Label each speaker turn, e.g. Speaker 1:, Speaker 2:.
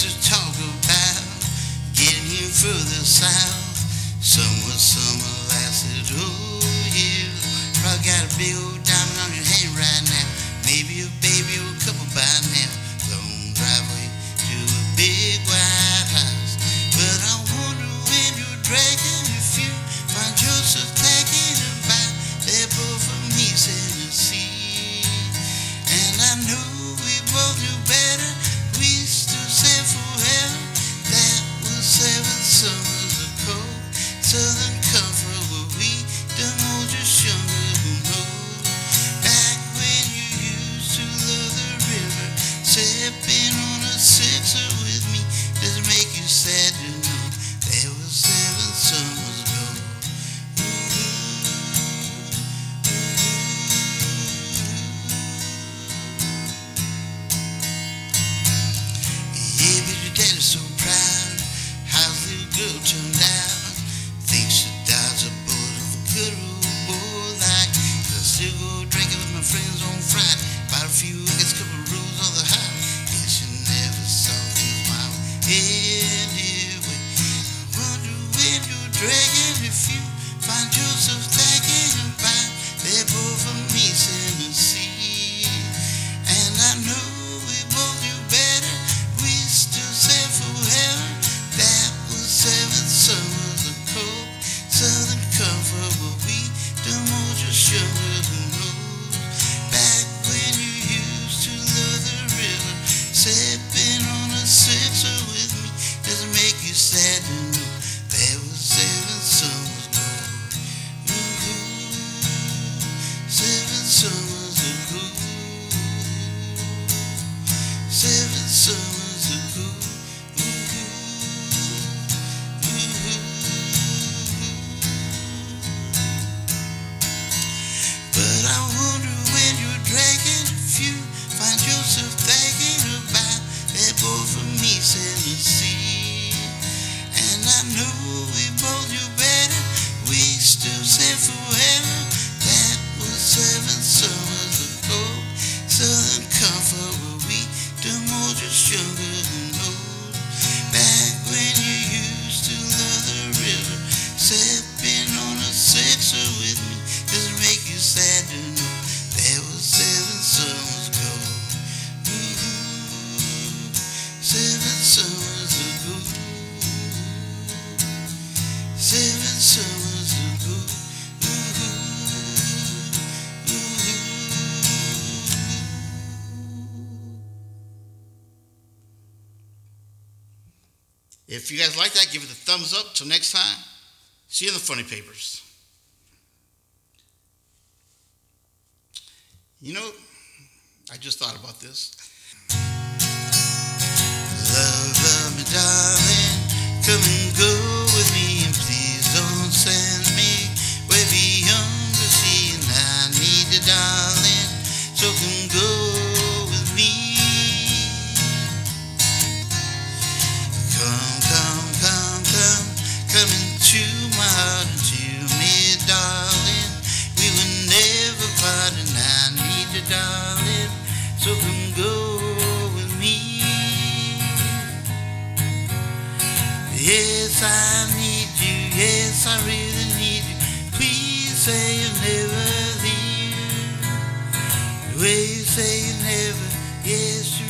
Speaker 1: to talk about getting here further south. Summer, summer lasted, oh yeah. Probably got a big southern comfort where we all just younger. Who knows? Back when you used to love the river, sipping on a sixer with me. Does it make you sad to know there was seven summers ago? Yeah, but your daddy's so proud. How's little girl turned my friends on Friday. Bought a few wickets, couple rules on the high. Guess you never saw my way. Anyway, I wonder when you're dragging if you find yourself If you guys like that, give it a thumbs up. Till next time, see you in the funny papers. You know, I just thought about this. Love, love me, darling. Come and go with me, and please don't send me way beyond the sea. And I need you, darling, so come go with me. Come, need darling, so come go with me. Yes, I need you. Yes, I really need you. Please say you'll never leave. Please say you never. Yes,